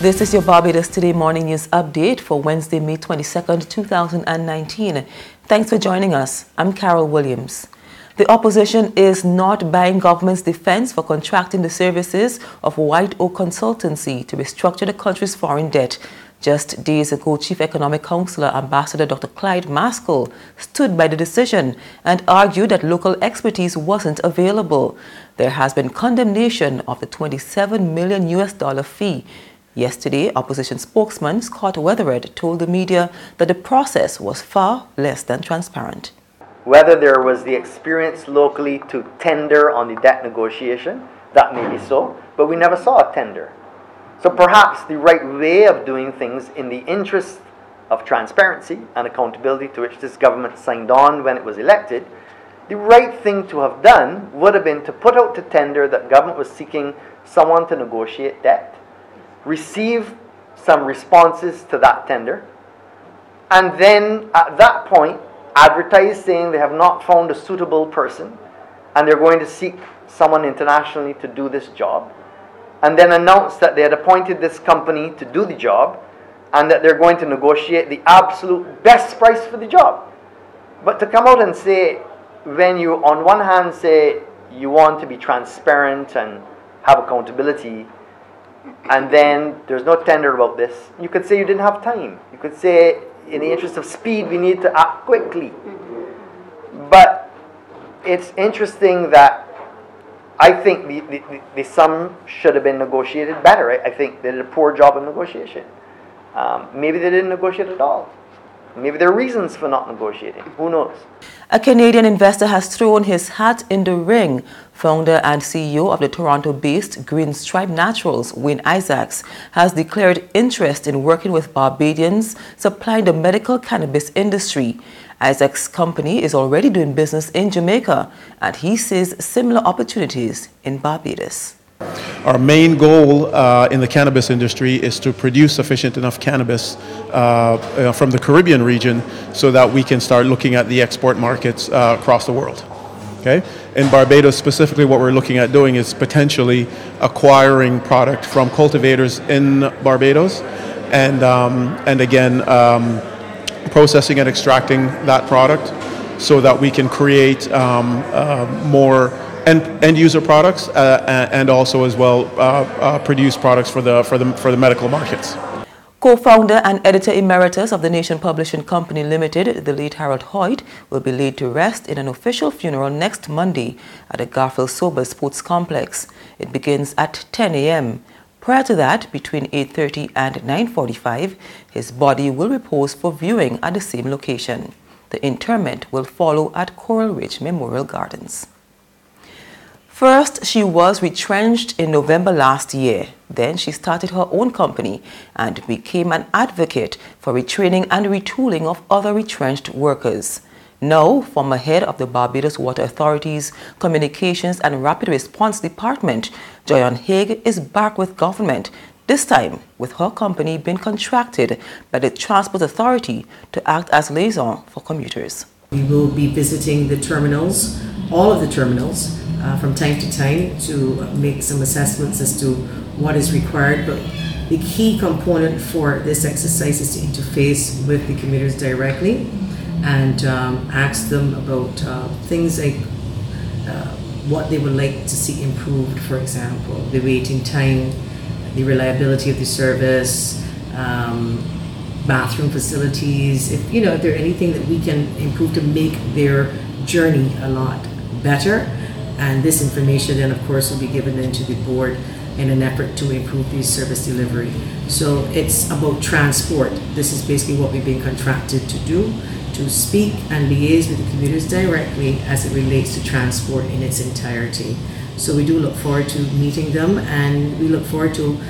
This is your Barbados Today Morning News Update for Wednesday, May 22nd, 2019. Thanks for joining us. I'm Carol Williams. The opposition is not buying government's defense for contracting the services of White Oak Consultancy to restructure the country's foreign debt. Just days ago, Chief Economic Counselor Ambassador Dr. Clyde Mascoll stood by the decision and argued that local expertise wasn't available. There has been condemnation of the 27 million US dollar fee Yesterday, opposition spokesman Scott Weatherhead told the media that the process was far less than transparent. Whether there was the experience locally to tender on the debt negotiation, that may be so, but we never saw a tender. So perhaps the right way of doing things in the interest of transparency and accountability to which this government signed on when it was elected, the right thing to have done would have been to put out to tender that government was seeking someone to negotiate debt receive some responses to that tender, and then at that point, advertise saying they have not found a suitable person and they're going to seek someone internationally to do this job, and then announce that they had appointed this company to do the job and that they're going to negotiate the absolute best price for the job. But to come out and say, when you, on one hand, say you want to be transparent and have accountability, and then there's no tender about this. You could say you didn't have time. You could say, in the interest of speed, we need to act quickly. But it's interesting that I think the, the, the sum should have been negotiated better. I, I think they did a poor job of negotiation. Um, maybe they didn't negotiate at all. Maybe there are reasons for not negotiating. Who knows? A Canadian investor has thrown his hat in the ring. Founder and CEO of the Toronto-based Green Stripe Naturals, Wayne Isaacs, has declared interest in working with Barbadians supplying the medical cannabis industry. Isaacs' company is already doing business in Jamaica, and he sees similar opportunities in Barbados. Our main goal uh, in the cannabis industry is to produce sufficient enough cannabis uh, uh, from the Caribbean region so that we can start looking at the export markets uh, across the world. Okay? In Barbados specifically, what we're looking at doing is potentially acquiring product from cultivators in Barbados and, um, and again, um, processing and extracting that product so that we can create um, uh, more end, end user products uh, and also as well uh, uh, produce products for the, for, the, for the medical markets. Co-founder and editor emeritus of the Nation Publishing Company Limited, the late Harold Hoyte, will be laid to rest in an official funeral next Monday at the Garfield Sobers Sports Complex. It begins at 10 a.m. Prior to that, between 8.30 and 9.45, his body will repose for viewing at the same location. The interment will follow at Coral Ridge Memorial Gardens. First, she was retrenched in November last year. Then she started her own company and became an advocate for retraining and retooling of other retrenched workers. Now, former head of the Barbados Water Authority's Communications and Rapid Response Department, Joyon Haig is back with government, this time with her company being contracted by the Transport Authority to act as liaison for commuters. We will be visiting the terminals, all of the terminals, uh, from time to time to make some assessments as to what is required. But the key component for this exercise is to interface with the commuters directly and um, ask them about uh, things like uh, what they would like to see improved, for example, the waiting time, the reliability of the service, um, bathroom facilities, if you know, if there anything that we can improve to make their journey a lot better and this information then of course will be given then to the board in an effort to improve the service delivery. So it's about transport. This is basically what we've been contracted to do, to speak and liaise with the commuters directly as it relates to transport in its entirety. So we do look forward to meeting them and we look forward to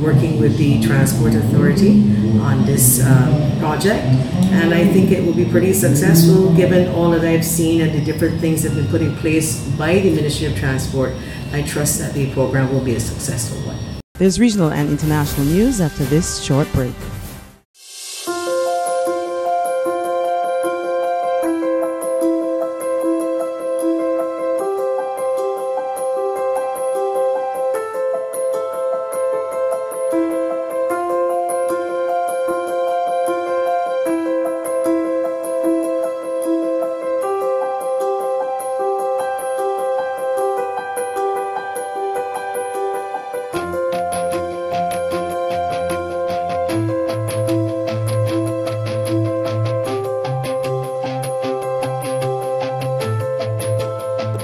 working with the Transport Authority on this uh, project. And I think it will be pretty successful given all that I've seen and the different things that have been put in place by the Ministry of Transport. I trust that the program will be a successful one. There's regional and international news after this short break.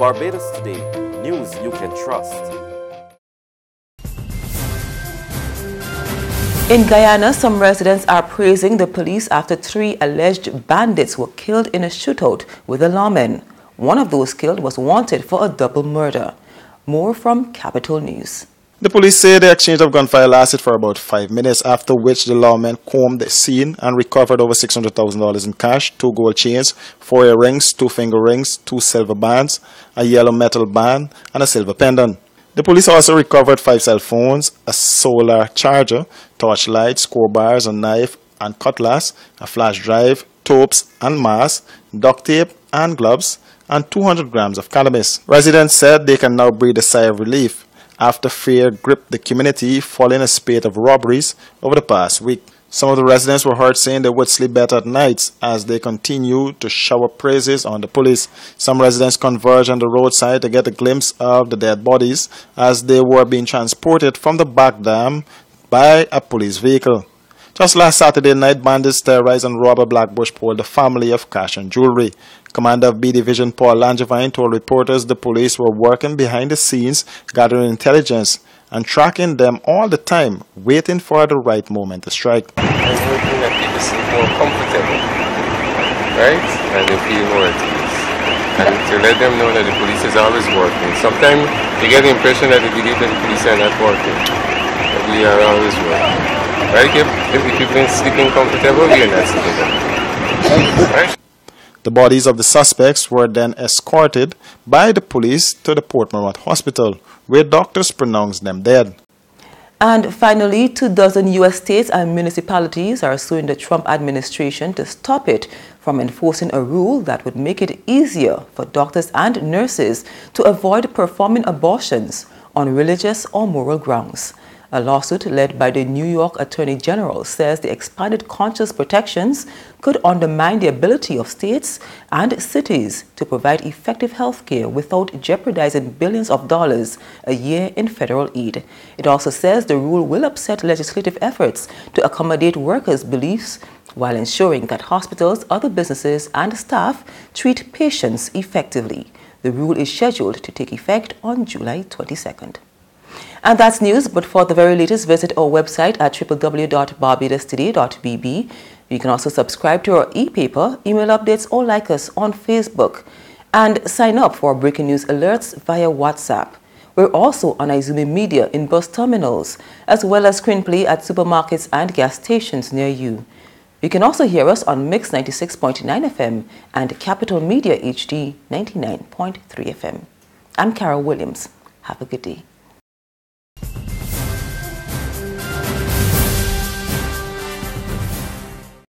Barbados Today, news you can trust. In Guyana, some residents are praising the police after three alleged bandits were killed in a shootout with a lawman. One of those killed was wanted for a double murder. More from Capital News. The police say the exchange of gunfire lasted for about five minutes, after which the lawmen combed the scene and recovered over $600,000 in cash, two gold chains, four earrings, two finger rings, two silver bands, a yellow metal band, and a silver pendant. The police also recovered five cell phones, a solar charger, torchlight, score bars, a knife and cutlass, a flash drive, topes and masks, duct tape and gloves, and 200 grams of cannabis. Residents said they can now breathe a sigh of relief after fear gripped the community following a spate of robberies over the past week. Some of the residents were heard saying they would sleep better at nights as they continued to shower praises on the police. Some residents converged on the roadside to get a glimpse of the dead bodies as they were being transported from the back dam by a police vehicle. Just last Saturday night, bandits terrorized and robbed a Blackbush Polder family of cash and jewelry. Commander of B Division Paul Langevin told reporters the police were working behind the scenes, gathering intelligence and tracking them all the time, waiting for the right moment to strike. And hoping that people feel more comfortable, right? And they feel more at ease. And to let them know that the police is always working. Sometimes you get the impression that they believe that the police are not working, but we are always working. Right? If, if the people sleeping comfortable, are not sleeping comfortable. Right? The bodies of the suspects were then escorted by the police to the Port Mourant Hospital, where doctors pronounced them dead. And finally, two dozen U.S. states and municipalities are suing the Trump administration to stop it from enforcing a rule that would make it easier for doctors and nurses to avoid performing abortions on religious or moral grounds. A lawsuit led by the New York Attorney General says the expanded conscious protections could undermine the ability of states and cities to provide effective health care without jeopardizing billions of dollars a year in federal aid. It also says the rule will upset legislative efforts to accommodate workers' beliefs while ensuring that hospitals, other businesses, and staff treat patients effectively. The rule is scheduled to take effect on July 22nd. And that's news, but for the very latest, visit our website at www.barbadostoday.bb. You can also subscribe to our e-paper, email updates, or like us on Facebook. And sign up for breaking news alerts via WhatsApp. We're also on Izumi Media in bus terminals, as well as screenplay at supermarkets and gas stations near you. You can also hear us on Mix 96.9 FM and Capital Media HD 99.3 FM. I'm Carol Williams. Have a good day.